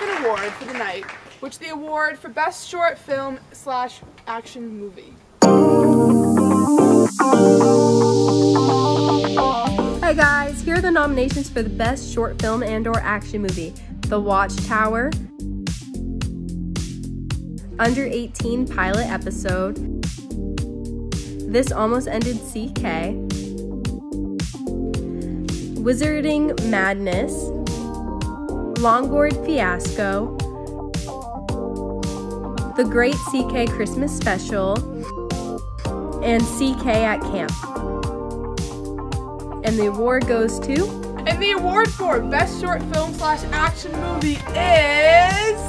second award for the night, which is the award for Best Short Film slash Action Movie. Hi guys, here are the nominations for the best short film and or action movie. The Watchtower, Under 18 pilot episode, This Almost Ended CK, Wizarding Madness, Longboard Fiasco, The Great CK Christmas Special, and CK at Camp. And the award goes to And the award for Best Short Film slash Action Movie is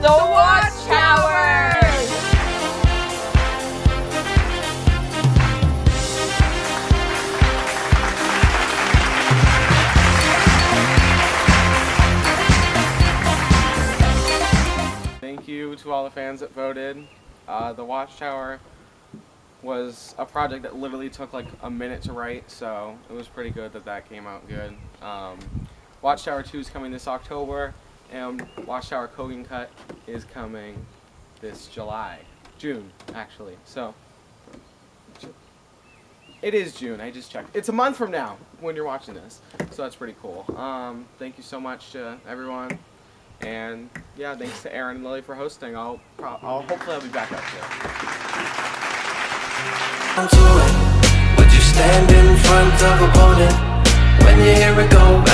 The you to all the fans that voted. Uh, the Watchtower was a project that literally took like a minute to write, so it was pretty good that that came out good. Um, Watchtower 2 is coming this October, and Watchtower Cogan Cut is coming this July. June, actually. So, it is June, I just checked. It's a month from now when you're watching this, so that's pretty cool. Um, thank you so much to everyone. And yeah, thanks to Erin and Lily for hosting. I'll, I'll hopefully I'll be back up soon. Would you stand in front of opponent when you hear it go